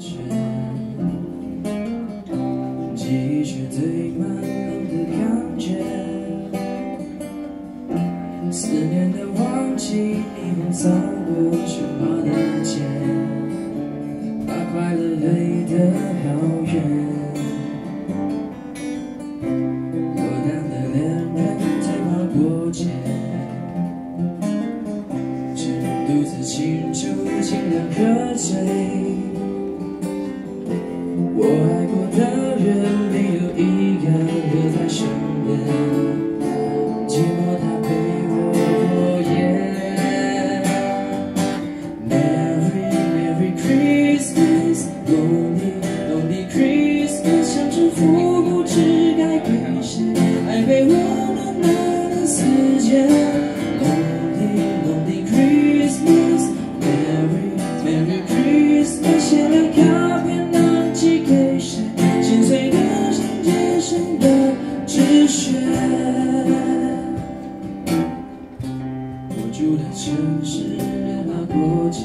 觉，记忆却堆满了的感觉，思念的忘记，霓虹扫过喧哗的街，把快乐推得遥远。落单的恋人最怕过节，只能独自庆祝，尽量喝醉。我。爱的城市热闹过节，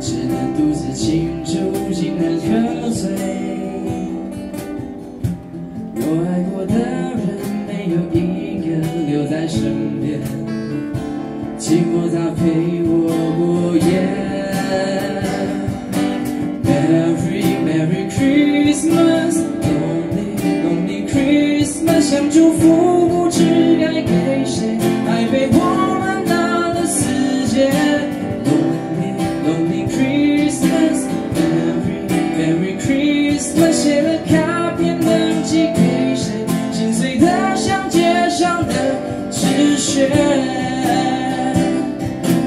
只能独自庆祝，尽量喝醉。我爱过的人，没有一个留在身边，寂寞它陪我过夜。Merry Merry Christmas, Lonely Lonely Christmas，想祝福我写了卡片能寄给谁？心碎的像街上的纸屑。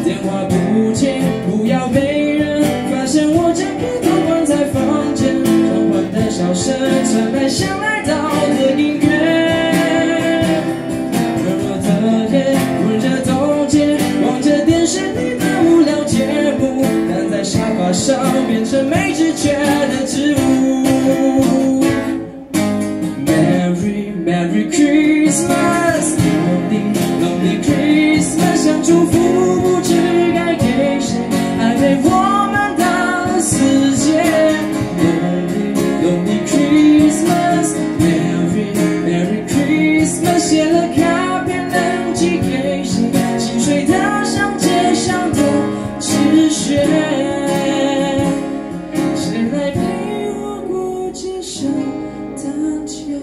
电话不接，不要被人发现我整个偷关在房间，缓缓的笑声传来像来到的音乐。热热的夜，温热冻结，望着电视里的无聊节目，躺在沙发上变成没知觉的植物。Merry Christmas，农历农历 Christmas，想祝福不知该给谁，爱陪我们到死前。农历农历 Christmas，Merry Merry Christmas，写了卡片能寄给谁？心碎的像街上的纸屑，谁来陪我过这圣诞节？